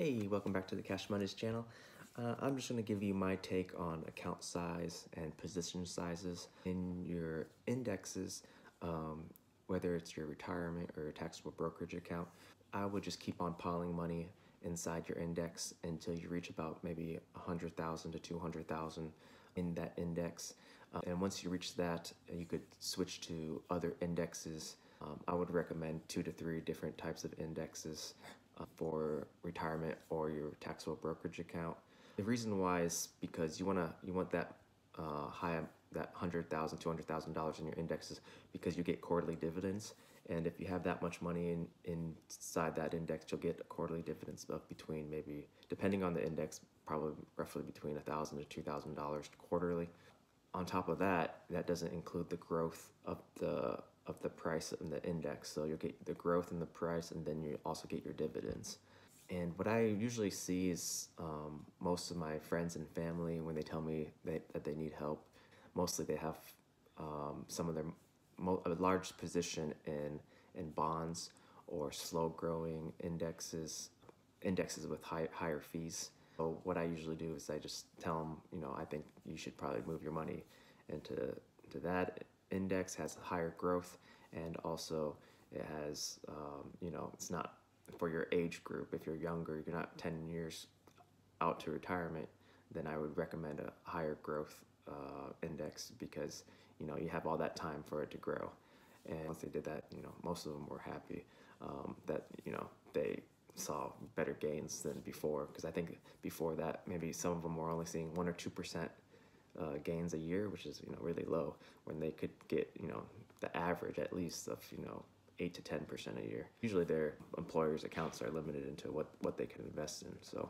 Hey, welcome back to the Cashmonyz channel. Uh, I'm just going to give you my take on account size and position sizes in your indexes, um, whether it's your retirement or your taxable brokerage account. I would just keep on piling money inside your index until you reach about maybe 100,000 to 200,000 in that index. Uh, and once you reach that, you could switch to other indexes. Um, I would recommend two to three different types of indexes for retirement or your taxable brokerage account. The reason why is because you wanna you want that uh, high that hundred thousand, two hundred thousand dollars in your indexes because you get quarterly dividends. And if you have that much money in inside that index, you'll get a quarterly dividends of between maybe depending on the index, probably roughly between a thousand to two thousand dollars quarterly. On top of that, that doesn't include the growth of the of the price in the index. So you'll get the growth in the price, and then you also get your dividends. And what I usually see is um, most of my friends and family, when they tell me they, that they need help, mostly they have um, some of their a large position in in bonds or slow growing indexes, indexes with high, higher fees. So what I usually do is I just tell them, you know, I think you should probably move your money into to that index has higher growth and also it has, um, you know, it's not for your age group. If you're younger, you're not 10 years out to retirement, then I would recommend a higher growth uh, index because, you know, you have all that time for it to grow. And once they did that, you know, most of them were happy um, that, you know, they saw better gains than before. Because I think before that, maybe some of them were only seeing one or 2% uh, gains a year, which is, you know, really low when they could get, you know, the average at least of, you know, eight to ten percent a year. Usually their employers' accounts are limited into what, what they can invest in. So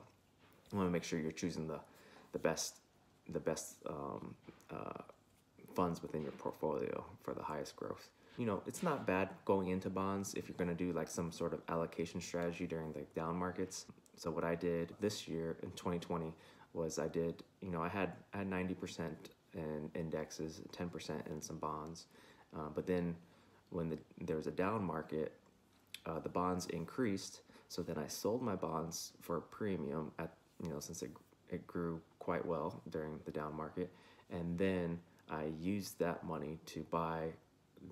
you want to make sure you're choosing the the best the best um, uh, funds within your portfolio for the highest growth. You know, it's not bad going into bonds if you're going to do like some sort of allocation strategy during the down markets. So what I did this year in 2020 was I did, you know, I had I had 90% in indexes, 10% in some bonds, uh, but then when the, there was a down market, uh, the bonds increased. So then I sold my bonds for a premium at, you know, since it, it grew quite well during the down market. And then I used that money to buy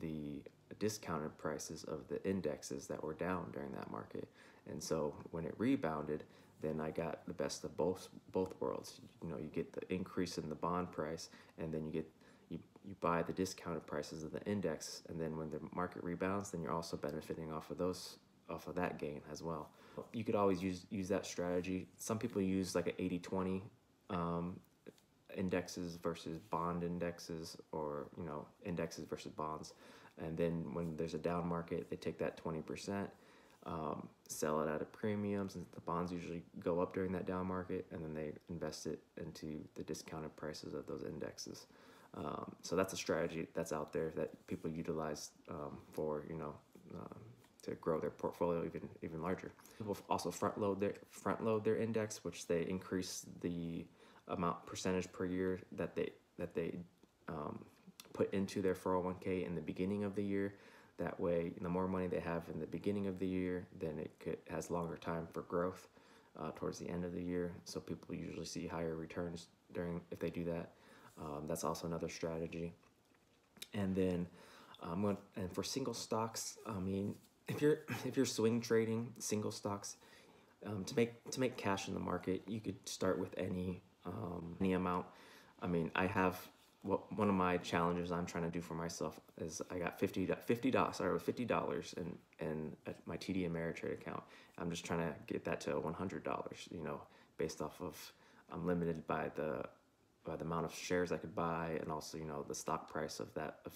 the discounted prices of the indexes that were down during that market. And so when it rebounded, then I got the best of both both worlds. You know, you get the increase in the bond price, and then you get you, you buy the discounted prices of the index and then when the market rebounds then you're also benefiting off of those off of that gain as well. You could always use use that strategy. Some people use like an 80 20 um, indexes versus bond indexes or you know indexes versus bonds. And then when there's a down market they take that 20% um, sell it at a premium since the bonds usually go up during that down market and then they invest it into the discounted prices of those indexes um, so that's a strategy that's out there that people utilize um, for you know um, to grow their portfolio even even larger. People also front load their front load their index, which they increase the amount percentage per year that they that they um, put into their 401k in the beginning of the year. That way, the more money they have in the beginning of the year, then it could, has longer time for growth uh, towards the end of the year. So people usually see higher returns during if they do that. Um, that's also another strategy. And then, um, and for single stocks, I mean, if you're if you're swing trading single stocks, um, to make to make cash in the market, you could start with any um, any amount. I mean, I have what one of my challenges I'm trying to do for myself is I got 50 dollars sorry fifty dollars in in uh, my TD Ameritrade account. I'm just trying to get that to one hundred dollars. You know, based off of I'm limited by the by the amount of shares I could buy and also you know the stock price of that of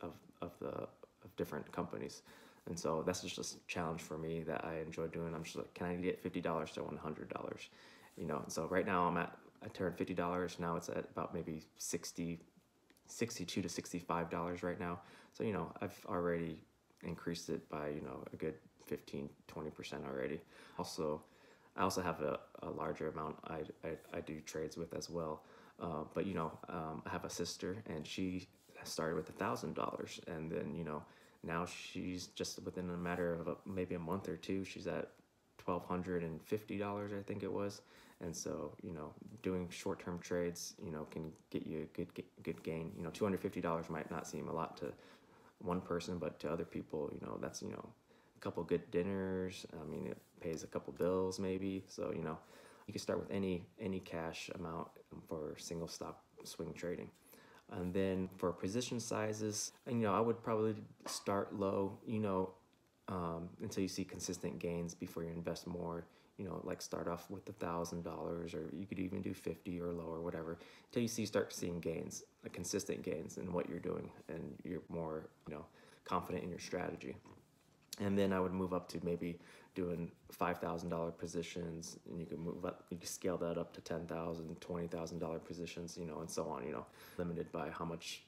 of, of the of different companies and so that's just a challenge for me that I enjoy doing I'm just like can I get fifty dollars to one hundred dollars you know and so right now I'm at I turned fifty dollars now it's at about maybe 60 62 to 65 dollars right now. So you know I've already increased it by you know a good 15 20 percent already. Also I also have a, a larger amount I, I, I do trades with as well. Uh, but you know, um, I have a sister, and she started with a thousand dollars, and then you know, now she's just within a matter of a, maybe a month or two, she's at $1,250, I think it was. And so, you know, doing short-term trades, you know, can get you a good good gain. You know, $250 might not seem a lot to one person, but to other people, you know, that's, you know, a couple good dinners. I mean, it pays a couple bills maybe. So, you know, you can start with any any cash amount for single stop swing trading. And then for position sizes, you know, I would probably start low, you know, um, until you see consistent gains before you invest more. You know, like start off with a thousand dollars, or you could even do fifty or lower, whatever, until you see start seeing gains, like consistent gains in what you're doing, and you're more, you know, confident in your strategy. And then I would move up to maybe doing $5,000 positions and you can move up, you can scale that up to $10,000, $20,000 positions, you know, and so on, you know, limited by how much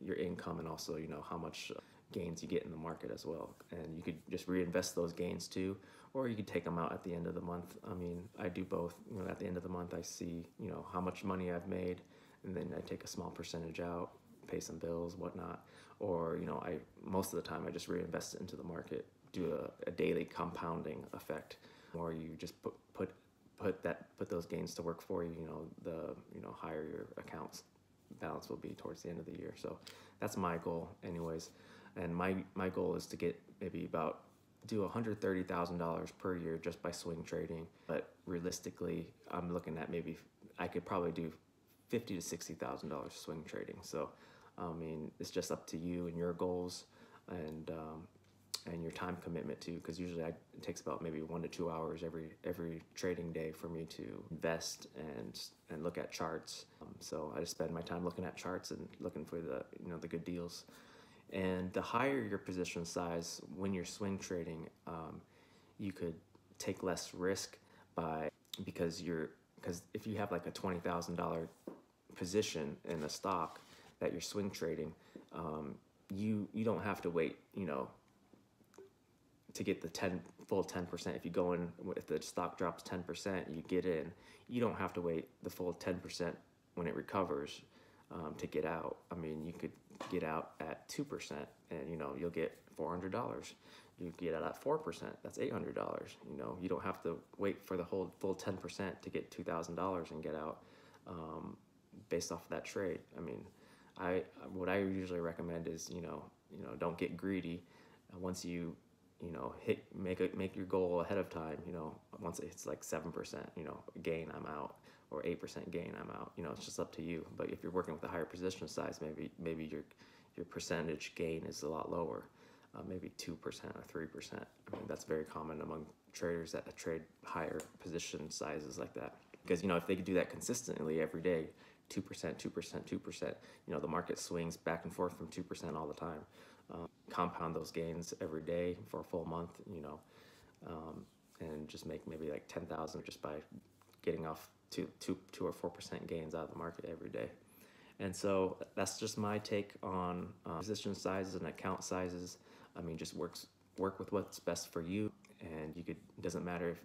your income and also, you know, how much gains you get in the market as well. And you could just reinvest those gains too, or you could take them out at the end of the month. I mean, I do both, you know, at the end of the month, I see, you know, how much money I've made and then I take a small percentage out, pay some bills, whatnot. Or, you know, I, most of the time I just reinvest it into the market do a, a daily compounding effect, or you just put put put that put those gains to work for you. You know, the you know higher your accounts balance will be towards the end of the year. So that's my goal, anyways. And my my goal is to get maybe about do $130,000 per year just by swing trading. But realistically, I'm looking at maybe I could probably do fifty to sixty thousand dollars swing trading. So, I mean, it's just up to you and your goals. And um, and your time commitment too because usually I, it takes about maybe one to two hours every every trading day for me to invest and and look at charts um, so I just spend my time looking at charts and looking for the you know the good deals and the higher your position size when you're swing trading um, you could take less risk by because you're because if you have like a $20,000 position in a stock that you're swing trading um, you you don't have to wait you know to get the 10 full 10% if you go in if the stock drops 10% you get in. You don't have to wait the full 10% when it recovers um, to get out. I mean you could get out at 2% and you know you'll get $400 you get out at 4% that's $800 you know. You don't have to wait for the whole full 10% to get $2000 and get out um, based off of that trade. I mean i what i usually recommend is you know you know don't get greedy. Once you you know, hit make a make your goal ahead of time. You know, once it's like seven percent, you know, gain, I'm out, or eight percent gain, I'm out. You know, it's just up to you. But if you're working with a higher position size, maybe maybe your your percentage gain is a lot lower, uh, maybe two percent or three percent. I mean, that's very common among traders that trade higher position sizes like that. Because you know, if they could do that consistently every day, two percent, two percent, two percent, you know, the market swings back and forth from two percent all the time um, compound those gains every day for a full month, you know, um, and just make maybe like 10,000 just by getting off two, two, two or 4% gains out of the market every day. And so that's just my take on uh, position sizes and account sizes. I mean, just works work with what's best for you. And you could, doesn't matter if,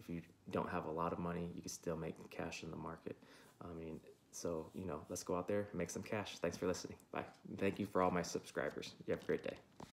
if you don't have a lot of money, you can still make cash in the market. I mean, so, you know, let's go out there and make some cash. Thanks for listening. Bye. Thank you for all my subscribers. You have a great day.